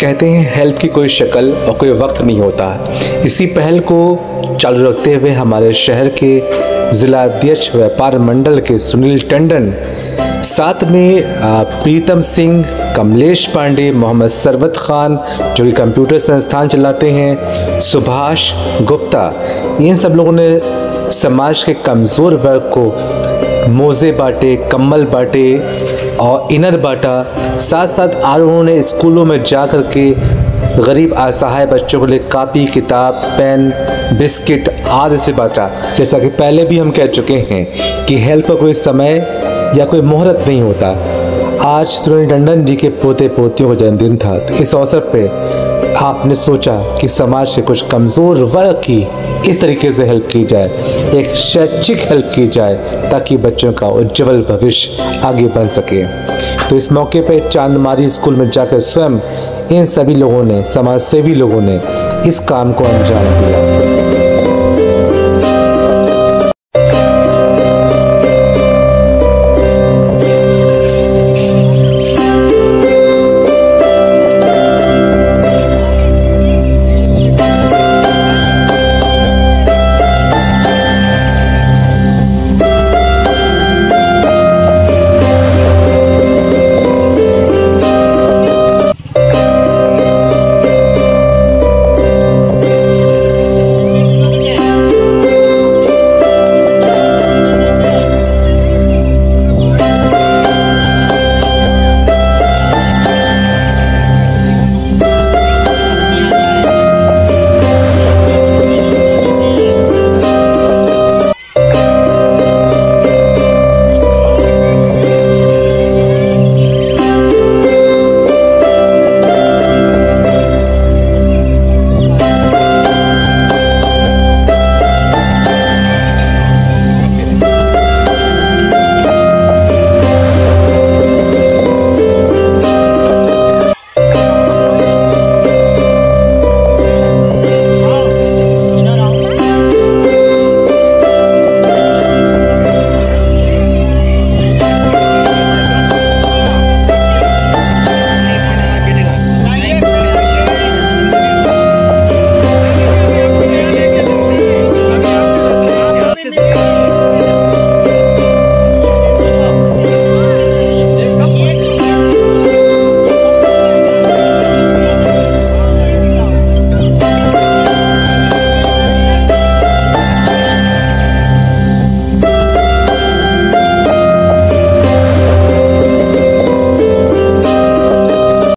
कहते हैं हेल्प की कोई शक्ल और कोई वक्त नहीं होता। इसी पहल को चालू रखते हुए हमारे शहर के ज़िला अध्यक्ष व्यापार मंडल के सुनील टंडन, साथ में प्रीतम सिंह, कमलेश पांडे, मोहम्मद सरवत खान, जो कि कंप्यूटर संस्थान चलाते हैं, सुभाष गुप्ता, इन सब लोगों ने समाज के कमज़ोर वर्ग को मोज़े बांटे कम्बल बांटे। और इनर बांटा साथ साथ आज उन्होंने स्कूलों में जा कर के गरीब असहाय बच्चों के लिए कापी, किताब, पेन, बिस्किट आदि से बांटा। जैसा कि पहले भी हम कह चुके हैं कि हेल्प का कोई समय या कोई मुहूर्त नहीं होता। आज सुनील टंडन जी के पोते पोतियों का जन्मदिन था। तो इस अवसर पे आपने सोचा कि समाज से कुछ कमज़ोर वर्ग की इस तरीके से हेल्प की जाए, एक शैक्षिक हेल्प की जाए, ताकि बच्चों का उज्जवल भविष्य आगे बन सके। तो इस मौके पर चांदमारी स्कूल में जाकर स्वयं इन सभी लोगों ने समाज सेवी लोगों ने इस काम को अंजाम दिया।